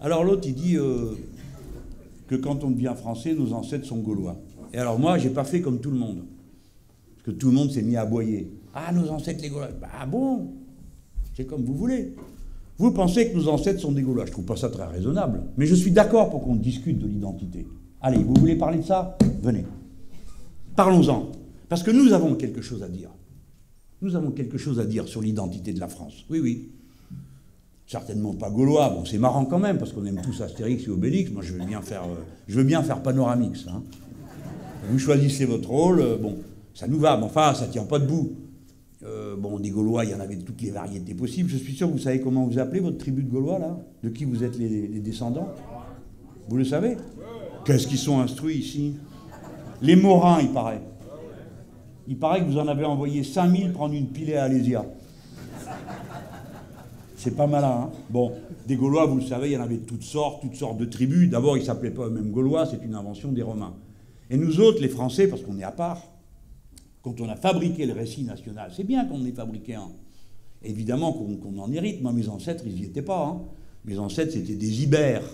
Alors l'autre, il dit euh, que quand on devient français, nos ancêtres sont gaulois. Et alors moi, j'ai pas fait comme tout le monde. Parce que tout le monde s'est mis à aboyer. Ah, nos ancêtres, les gaulois. Bah bon, c'est comme vous voulez. Vous pensez que nos ancêtres sont des gaulois. Je trouve pas ça très raisonnable. Mais je suis d'accord pour qu'on discute de l'identité. Allez, vous voulez parler de ça? Venez. Parlons-en. Parce que nous avons quelque chose à dire. Nous avons quelque chose à dire sur l'identité de la France. Oui, oui certainement pas gaulois. Bon, c'est marrant quand même, parce qu'on aime tous Astérix et Obélix. Moi, je veux bien faire, euh, Panoramix. Hein. Vous choisissez votre rôle, euh, bon, ça nous va, mais enfin, ça tient pas debout. Euh, bon, des Gaulois, il y en avait de toutes les variétés possibles. Je suis sûr que vous savez comment vous appelez votre tribu de Gaulois, là? De qui vous êtes les, les descendants? Vous le savez? Qu'est-ce qu'ils sont instruits ici? Les Morins, il paraît. Il paraît que vous en avez envoyé 5000 prendre une pilée à Alésia. C'est pas malin. Hein bon, des Gaulois, vous le savez, il y en avait toutes sortes, toutes sortes de tribus. D'abord, ils ne s'appelaient pas eux-mêmes Gaulois, c'est une invention des Romains. Et nous autres, les Français, parce qu'on est à part, quand on a fabriqué le récit national, c'est bien qu'on ait fabriqué un. Évidemment qu'on en hérite. Moi, mes ancêtres, ils n'y étaient pas. Hein. Mes ancêtres, c'était des Ibères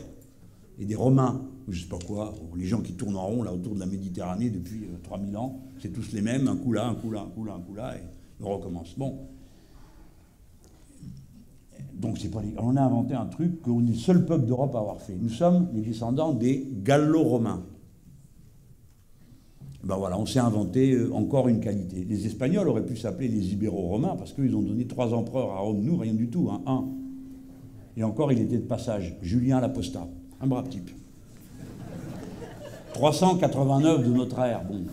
et des Romains, je sais pas quoi. Les gens qui tournent en rond là autour de la Méditerranée depuis 3000 euh, ans, c'est tous les mêmes, un coup là, un coup là, un coup là, un coup là, et on recommence. Bon, donc c'est pas on a inventé un truc qu'on est le seul peuple d'Europe à avoir fait. Nous sommes les descendants des gallo-romains. Ben voilà, on s'est inventé euh, encore une qualité. Les Espagnols auraient pu s'appeler les Ibéro-romains parce qu'ils ont donné trois empereurs à Rome. Nous, rien du tout, hein, un. Et encore, il était de passage. Julien l'Apostat, un brave type. 389 de notre ère. Bon,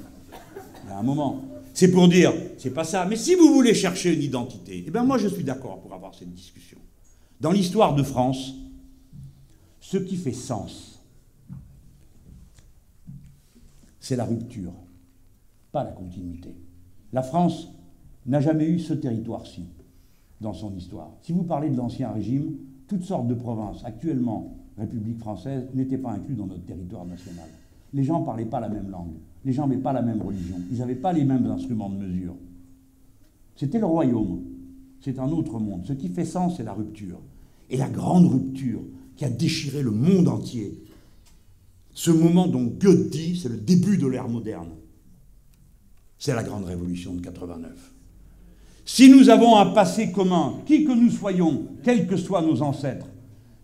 a un moment. C'est pour dire, c'est pas ça. Mais si vous voulez chercher une identité, eh bien moi je suis d'accord pour avoir cette discussion. Dans l'histoire de France, ce qui fait sens, c'est la rupture, pas la continuité. La France n'a jamais eu ce territoire-ci dans son histoire. Si vous parlez de l'Ancien Régime, toutes sortes de provinces, actuellement République française, n'étaient pas incluses dans notre territoire national. Les gens ne parlaient pas la même langue, les gens n'avaient pas la même religion, ils n'avaient pas les mêmes instruments de mesure. C'était le royaume, c'est un autre monde. Ce qui fait sens, c'est la rupture. Et la grande rupture qui a déchiré le monde entier, ce moment dont Goethe dit, c'est le début de l'ère moderne. C'est la grande révolution de 89. Si nous avons un passé commun, qui que nous soyons, quels que soient nos ancêtres,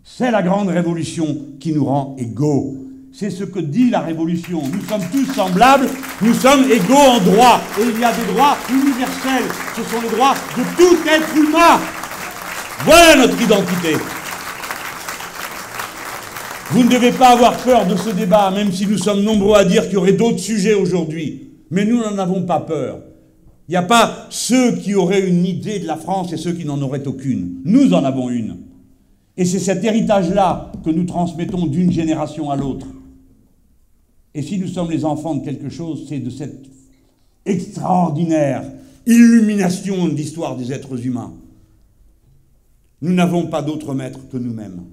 c'est la grande révolution qui nous rend égaux. C'est ce que dit la révolution. Nous sommes tous semblables, nous sommes égaux en droit. Et il y a des droits universels. Ce sont les droits de tout être humain. Voilà notre identité. Vous ne devez pas avoir peur de ce débat, même si nous sommes nombreux à dire qu'il y aurait d'autres sujets aujourd'hui. Mais nous n'en avons pas peur. Il n'y a pas ceux qui auraient une idée de la France et ceux qui n'en auraient aucune. Nous en avons une. Et c'est cet héritage-là que nous transmettons d'une génération à l'autre. Et si nous sommes les enfants de quelque chose, c'est de cette extraordinaire illumination de l'histoire des êtres humains. Nous n'avons pas d'autre maître que nous-mêmes.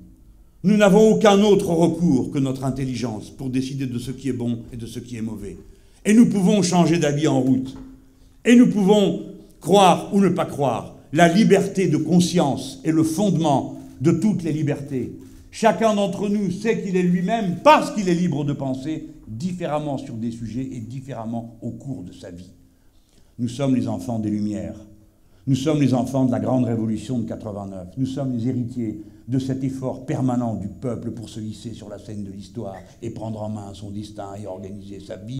Nous n'avons aucun autre recours que notre intelligence pour décider de ce qui est bon et de ce qui est mauvais. Et nous pouvons changer d'avis en route. Et nous pouvons croire ou ne pas croire. La liberté de conscience est le fondement de toutes les libertés. Chacun d'entre nous sait qu'il est lui-même, parce qu'il est libre de penser, différemment sur des sujets et différemment au cours de sa vie. Nous sommes les enfants des Lumières. Nous sommes les enfants de la grande révolution de 89. Nous sommes les héritiers de cet effort permanent du peuple pour se hisser sur la scène de l'histoire et prendre en main son destin et organiser sa vie.